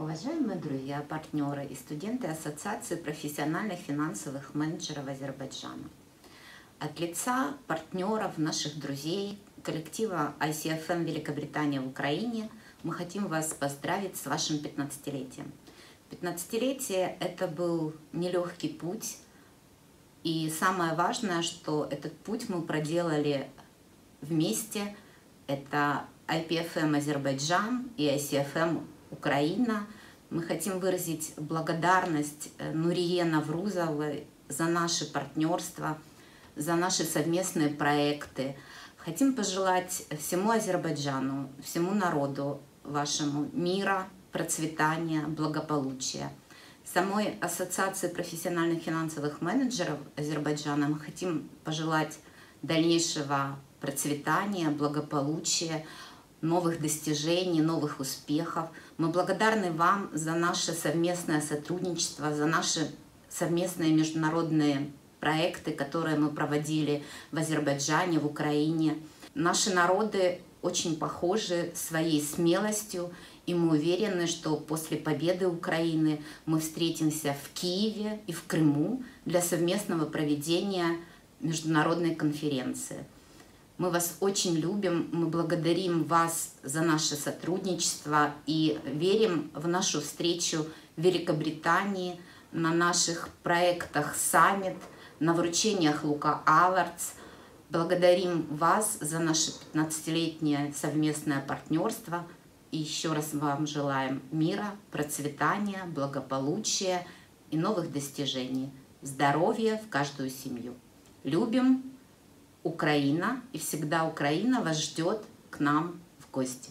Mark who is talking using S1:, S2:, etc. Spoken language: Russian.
S1: Уважаемые друзья, партнеры и студенты Ассоциации профессиональных финансовых менеджеров Азербайджана. От лица партнеров, наших друзей, коллектива ICFM Великобритания в Украине мы хотим вас поздравить с вашим 15-летием. 15-летие – это был нелегкий путь, и самое важное, что этот путь мы проделали вместе. Это IPFM Азербайджан и ICFM Украина. Мы хотим выразить благодарность э, Нурие Наврузовой за наше партнерство, за наши совместные проекты. Хотим пожелать всему Азербайджану, всему народу вашему мира, процветания, благополучия. Самой Ассоциации профессиональных финансовых менеджеров Азербайджана мы хотим пожелать дальнейшего процветания, благополучия, новых достижений, новых успехов. Мы благодарны вам за наше совместное сотрудничество, за наши совместные международные проекты, которые мы проводили в Азербайджане, в Украине. Наши народы очень похожи своей смелостью, и мы уверены, что после победы Украины мы встретимся в Киеве и в Крыму для совместного проведения международной конференции. Мы вас очень любим, мы благодарим вас за наше сотрудничество и верим в нашу встречу в Великобритании на наших проектах «Саммит», на вручениях Лука Аллардс. Благодарим вас за наше 15-летнее совместное партнерство. И еще раз вам желаем мира, процветания, благополучия и новых достижений. Здоровья в каждую семью. Любим, Украина, и всегда Украина вас ждет к нам в гости.